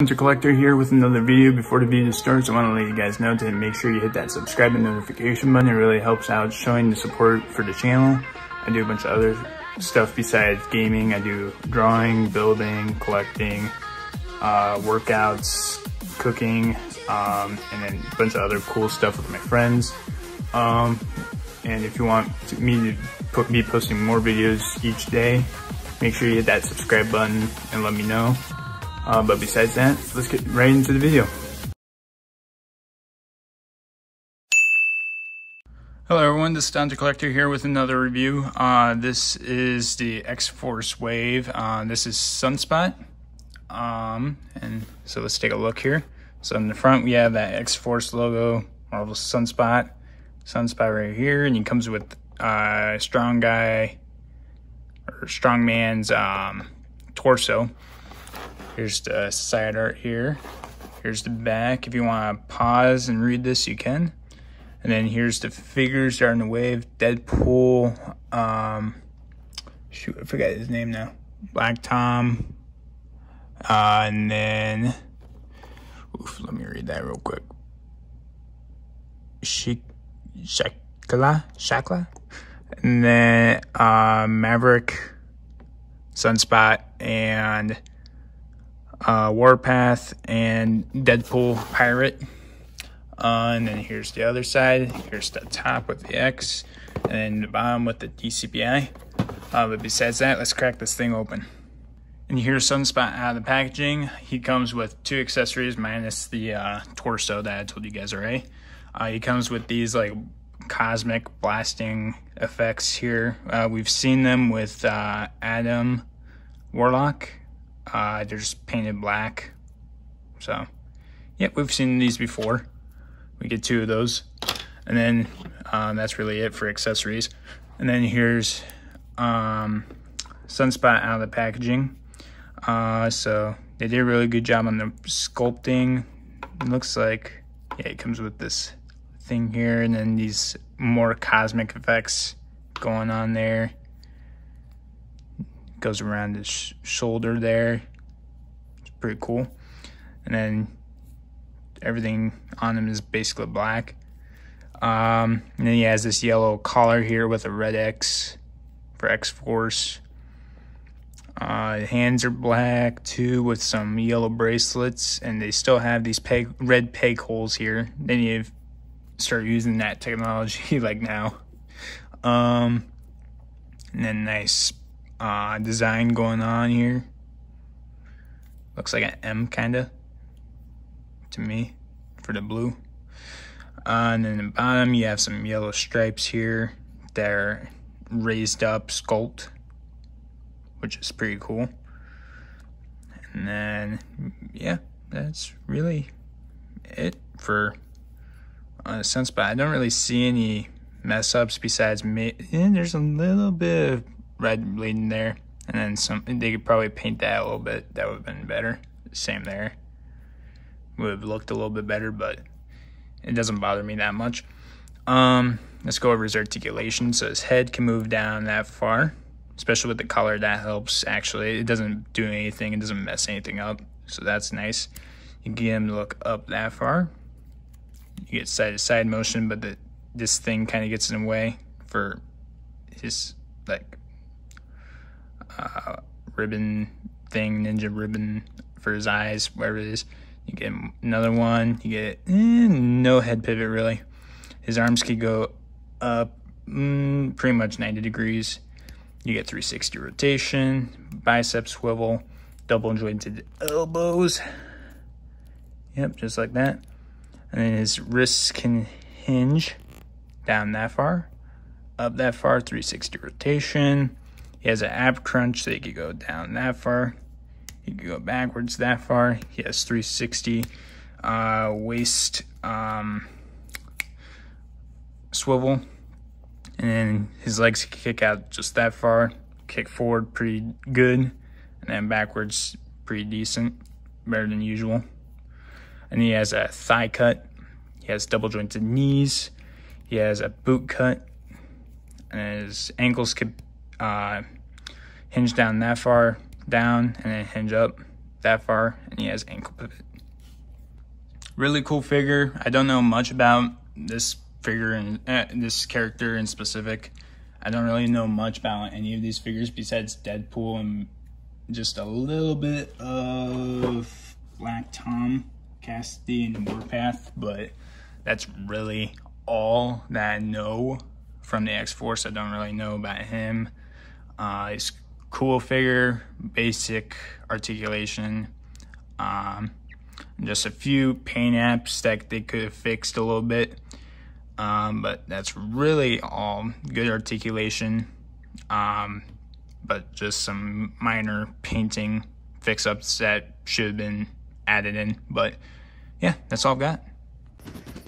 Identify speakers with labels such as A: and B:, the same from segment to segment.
A: Hunter Collector here with another video. Before the video starts, I want to let you guys know to make sure you hit that subscribe and notification button. It really helps out showing the support for the channel. I do a bunch of other stuff besides gaming. I do drawing, building, collecting, uh, workouts, cooking, um, and then a bunch of other cool stuff with my friends. Um, and if you want me to put, be posting more videos each day, make sure you hit that subscribe button and let me know. Uh, but besides that, let's get right into the video. Hello everyone, this is Dante Collector here with another review. Uh, this is the X-Force Wave. Uh, this is Sunspot. Um, and so let's take a look here. So in the front we have that X-Force logo, Marvel Sunspot. Sunspot right here, and he comes with uh, Strong Guy, or Strong Man's um, torso. Here's the side art here. Here's the back. If you want to pause and read this, you can. And then here's the figures that are in the wave. Deadpool. Um, shoot, I forgot his name now. Black Tom. Uh, and then, oof, let me read that real quick. Shik, Shakla, Shakla, and then uh, Maverick, Sunspot, and uh, Warpath and Deadpool Pirate. Uh, and then here's the other side. Here's the top with the X, and the bottom with the DCPI. Uh, but besides that, let's crack this thing open. And here's Sunspot out of the packaging. He comes with two accessories minus the uh, torso that I told you guys already. Uh, he comes with these like cosmic blasting effects here. Uh, we've seen them with uh, Adam Warlock uh, they're just painted black. So, yeah, we've seen these before. We get two of those. And then um, that's really it for accessories. And then here's um, Sunspot out of the packaging. Uh, so they did a really good job on the sculpting. It looks like, yeah, it comes with this thing here and then these more cosmic effects going on there goes around his sh shoulder there. It's pretty cool. And then everything on him is basically black. Um, and then he has this yellow collar here with a red X for X Force. Uh, hands are black too with some yellow bracelets, and they still have these peg red peg holes here. They need to start using that technology like now. Um, and then nice uh, design going on here. Looks like an M kind of to me for the blue. Uh, and then the bottom you have some yellow stripes here that are raised up sculpt, which is pretty cool. And then, yeah, that's really it for uh, Sunspot. I don't really see any mess ups besides me. Eh, there's a little bit of red bleeding there. And then some, they could probably paint that a little bit. That would have been better. Same there. Would have looked a little bit better, but it doesn't bother me that much. Um, let's go over his articulation. So his head can move down that far, especially with the color. That helps, actually. It doesn't do anything. It doesn't mess anything up. So that's nice. You get him to look up that far. You get side-to-side -side motion, but the, this thing kind of gets in the way for his, like, ribbon thing, ninja ribbon for his eyes, whatever it is. You get another one. You get eh, no head pivot really. His arms could go up mm, pretty much 90 degrees. You get 360 rotation, bicep swivel, double jointed elbows. Yep, just like that. And then his wrists can hinge down that far, up that far, 360 rotation. He has an ab crunch, so he could go down that far. He could go backwards that far. He has 360 uh, waist um, swivel. And then his legs can kick out just that far. Kick forward pretty good. And then backwards pretty decent. Better than usual. And he has a thigh cut. He has double jointed knees. He has a boot cut. And his ankles could uh, hinge down that far down and then hinge up. that far, and he has ankle pivot. Really cool figure. I don't know much about this figure and uh, this character in specific. I don't really know much about any of these figures besides Deadpool and just a little bit of Black Tom, Cassidy, and Warpath, but that's really all that I know from the X-Force. I don't really know about him. Uh, he's cool figure, basic articulation. Um, just a few paint apps that they could have fixed a little bit. Um, but that's really all good articulation. Um, but just some minor painting fix ups that should have been added in. But yeah, that's all I've got.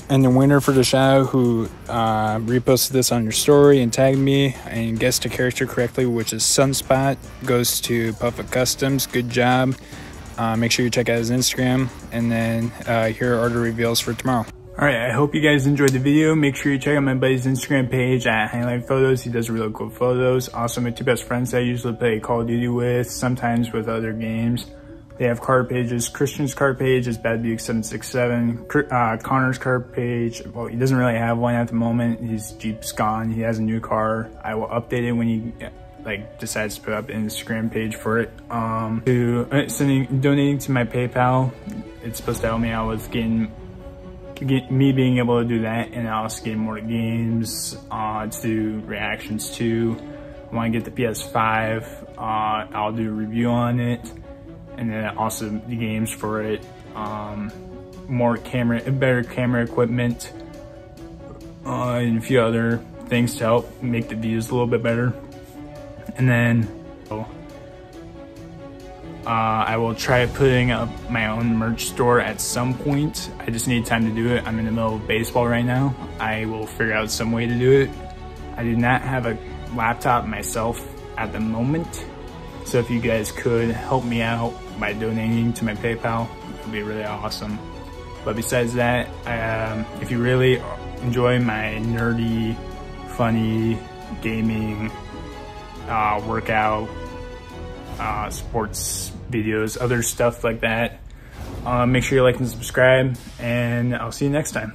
A: And the winner for the show who uh, reposted this on your story and tagged me and guessed the character correctly, which is Sunspot, goes to Puffa Customs. Good job. Uh, make sure you check out his Instagram. And then uh, here are the reveals for tomorrow. Alright, I hope you guys enjoyed the video. Make sure you check out my buddy's Instagram page at Highline Photos. He does really cool photos. Also, my two best friends that I usually play Call of Duty with, sometimes with other games. They have card pages. Christian's card page is Bad Buick 767. Uh, Connor's card page, well, he doesn't really have one at the moment. His Jeep's gone. He has a new car. I will update it when he like decides to put up an Instagram page for it. Um, to uh, sending, donating to my PayPal. It's supposed to help me out with getting get me being able to do that and I also get more games uh, to reactions to. When I get the PS5, uh, I'll do a review on it and then also the games for it, um, more camera, better camera equipment, uh, and a few other things to help make the views a little bit better. And then uh, I will try putting up my own merch store at some point. I just need time to do it. I'm in the middle of baseball right now. I will figure out some way to do it. I do not have a laptop myself at the moment. So if you guys could help me out by donating to my PayPal, it would be really awesome. But besides that, um, if you really enjoy my nerdy, funny, gaming, uh, workout, uh, sports videos, other stuff like that, uh, make sure you like and subscribe, and I'll see you next time.